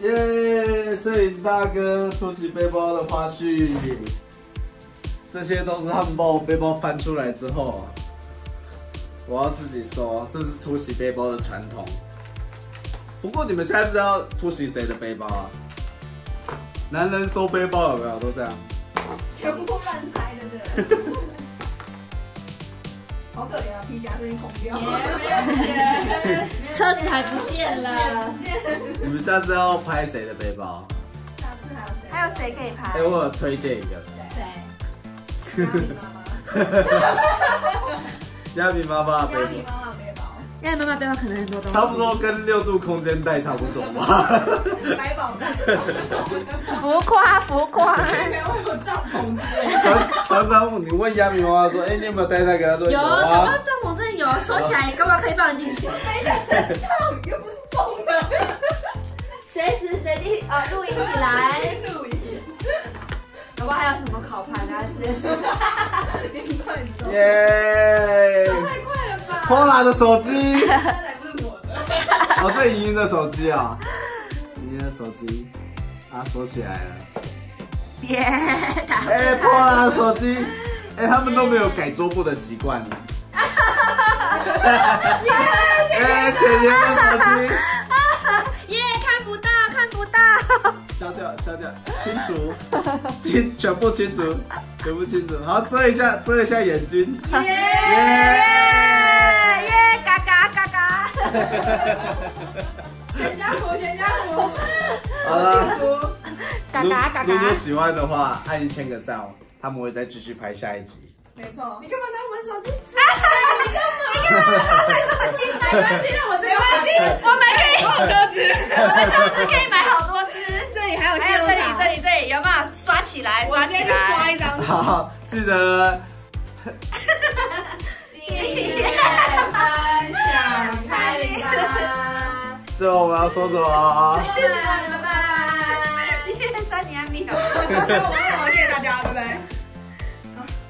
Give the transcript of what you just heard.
耶！摄影大哥凸起背包的花絮，这些都是他们把我背包翻出来之后，我要自己收，这是突袭背包的传统。不过你们现在知道突袭谁的背包啊？男人收背包有没有都这样？全部乱塞的，对。好可怜啊，皮夹最近空掉，没有钱，车子还不见了。你们下次要拍谁的背包？下次还有谁？还有谁可以拍？哎，我有推荐一个。谁？亚米妈妈。亚米妈妈的背包。亚米妈妈背包。亚米妈妈背包可能很多东西。差不多跟六度空间袋差不多吧。百宝袋。浮夸浮夸。没有有帐篷常常常你问亚米妈妈说，哎，你有没有带那个？有啊，帐篷真说起来，干嘛可以放进去？背在身上又不是风的。随时随地啊，录音起来。录音。好不还有什么烤盘啊？是。耶！太快了吧！Pola 的手机。刚才不是我的。哦，这莹莹的手机啊。莹莹的手机啊，锁起来了。耶！哎，Pola 的手机。哎，他们都没有改桌布的习惯。哈哈哈哈哈！耶！哎，姐姐的手机。耶！看不到，看不到。消掉，消掉，清除，清，全部清除，全部清除。好，遮一下，遮一下眼睛。耶耶耶！嘎嘎嘎嘎。全家福，全家福。好了。嘎嘎嘎嘎。如果喜欢的话，按一千个赞，他们会再继续拍下一集。没错。你干嘛拿我们手机？你干嘛？你干嘛拿手机？没关系，我没关系，我们可以我们车子可以买好多支。这里还有，还有这里，这里，这里有没有刷起来？刷起来，刷一张。好，记得。订阅、分享、开铃铛。最后我们要说什么？拜拜，拜拜。三年米。好，谢谢大家，拜拜。